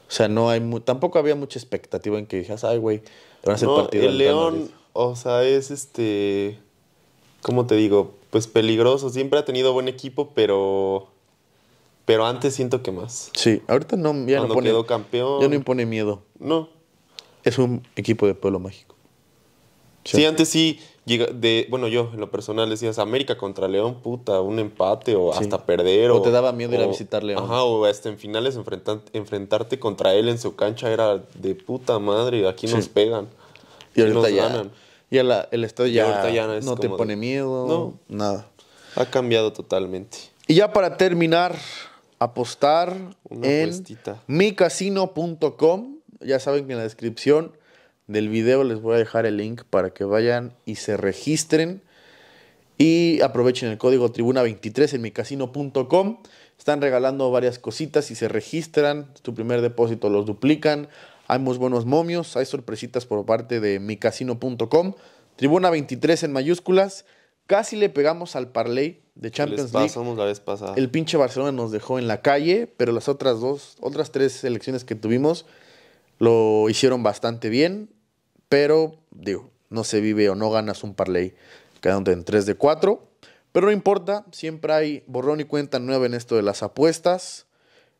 O sea, no hay mu- tampoco había mucha expectativa en que dijeras, ay, güey, van a hacer No, partido el León, Madrid". o sea, es este. ¿Cómo te digo? Pues peligroso. Siempre ha tenido buen equipo, pero. Pero antes siento que más. Sí, ahorita no, ya no pone, quedó campeón. ya no impone miedo. No. Es un equipo de pueblo mágico. Sí, antes sí. de, bueno, yo en lo personal decías América contra León, puta, un empate o Sí. hasta perder. O te daba miedo ir a visitar León. Ajá, o hasta en finales enfrentan- enfrentarte contra él en su cancha era de puta madre, aquí Sí. nos pegan. Y ahorita nos ya, ganan. ya la- el estadio Y ya, ahorita ya no te de- pone miedo, No. nada. Ha cambiado totalmente. Y ya para terminar, apostar Una en micasino.com. Ya saben que en la descripción del video les voy a dejar el link para que vayan y se registren. Y aprovechen el código Tribuna23 en micasino.com. Están regalando varias cositas y se registran. Tu primer depósito los duplican. Hay muy buenos momios. Hay sorpresitas por parte de micasino.com. Tribuna23 en mayúsculas. Casi le pegamos al parlay de Les Champions League. pasamos la vez pasada. El pinche Barcelona nos dejó en la calle, pero las otras dos, otras tres selecciones que tuvimos lo hicieron bastante bien, pero digo, no se vive o no ganas un parlay quedando en 3 de 4, pero no importa, siempre hay borrón y cuenta nueva en esto de las apuestas.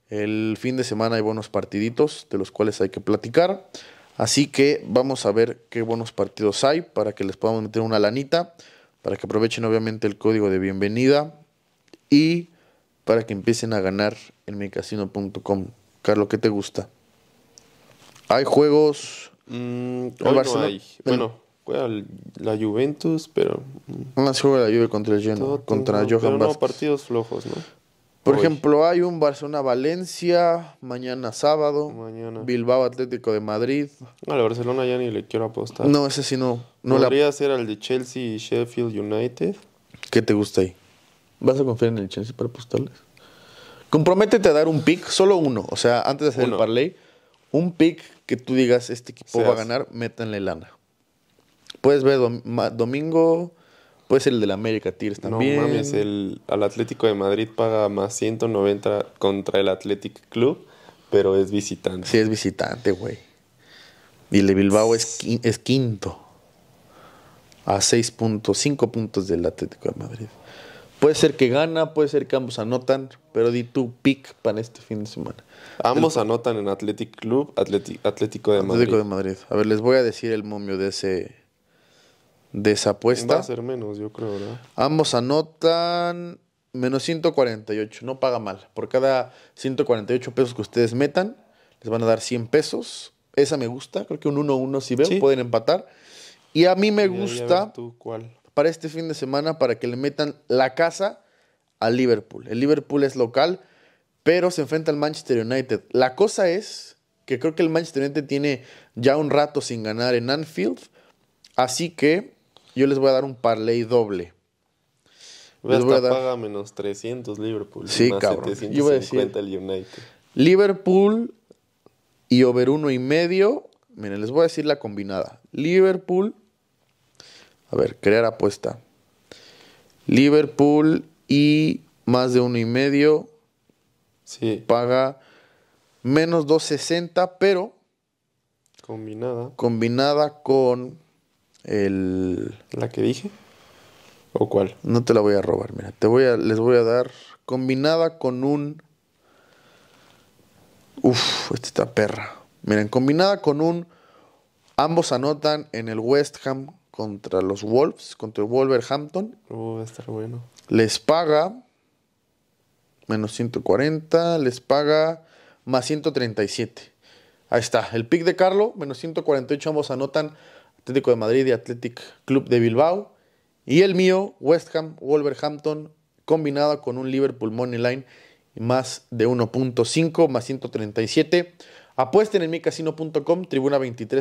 El fin de semana hay buenos partiditos de los cuales hay que platicar, así que vamos a ver qué buenos partidos hay para que les podamos meter una lanita, para que aprovechen obviamente el código de bienvenida y para que empiecen a ganar en micasino.com. Carlos, ¿qué te gusta? Hay juegos. Mm, El Barcelona- no hay. Bueno, juega la Juventus, pero. mm, Más juego de la Juve contra el Genoa, contra Johan pero no, partidos flojos, ¿no? Por Hoy. ejemplo, hay un Barcelona-Valencia mañana sábado. Mañana. Bilbao Atlético de Madrid. A la Barcelona ya ni le quiero apostar. No, ese sí no. no la- Podría ser al de Chelsea y Sheffield United. ¿Qué te gusta ahí? ¿Vas a confiar en el Chelsea para apostarles? Comprométete a dar un pick, solo uno. O sea, antes de hacer el parlay, un pick que tú digas, este equipo va a ganar, métanle lana. Puedes ver dom- domingo, puede ser el del América Tigres también. No mames, el, al Atlético de Madrid paga más 190 contra el Athletic Club, pero es visitante. Sí, es visitante, güey. Y el de Bilbao es, qui- es quinto. A 6 puntos, 5 puntos del Atlético de Madrid. Puede ser que gana, puede ser que ambos anotan, pero di tu pick para este fin de semana. Ambos anotan en Athletic Club, Atleti- Atlético de Madrid. Atlético de Madrid. A ver, les voy a decir el momio de ese de esa Va apuesta. a ser menos, yo creo, ¿verdad? Ambos anotan menos 148, no paga mal. Por cada 148 pesos que ustedes metan, les van a dar 100 pesos. Esa me gusta, creo que un 1-1 si veo, Sí. pueden empatar. Y a mí me Ya- gusta ¿Tú cuál? para este fin de semana para que le metan la casa al Liverpool. El Liverpool es local, pero se enfrenta al Manchester United. La cosa es que creo que el Manchester United tiene ya un rato sin ganar en Anfield, así que yo les voy a dar un parlay doble. Les voy a dar- paga menos 300 Liverpool. Sí, más cabrón. Yo 750 iba a decir- el United. Liverpool y over uno y medio. Miren, les voy a decir la combinada. Liverpool. A ver, crear apuesta. Liverpool y más de uno y medio Sí, paga menos 260, pero combinada. combinada con el. ¿La que dije? ¿O cuál? No te la voy a robar, mira. Te voy a, les voy a dar combinada con un. Uf, esta está perra. Miren, combinada con un. Ambos anotan en el West Ham contra los Wolves, contra el Wolverhampton. Uh, va a estar bueno. Les paga menos 140, les paga más 137. Ahí está, el pick de Carlo, menos 148, ambos anotan Atlético de Madrid y Athletic Club de Bilbao. Y el mío, West Ham, Wolverhampton, combinado con un Liverpool Money Line más de 1.5, más 137. Apuesten en micasino.com, tribuna 23.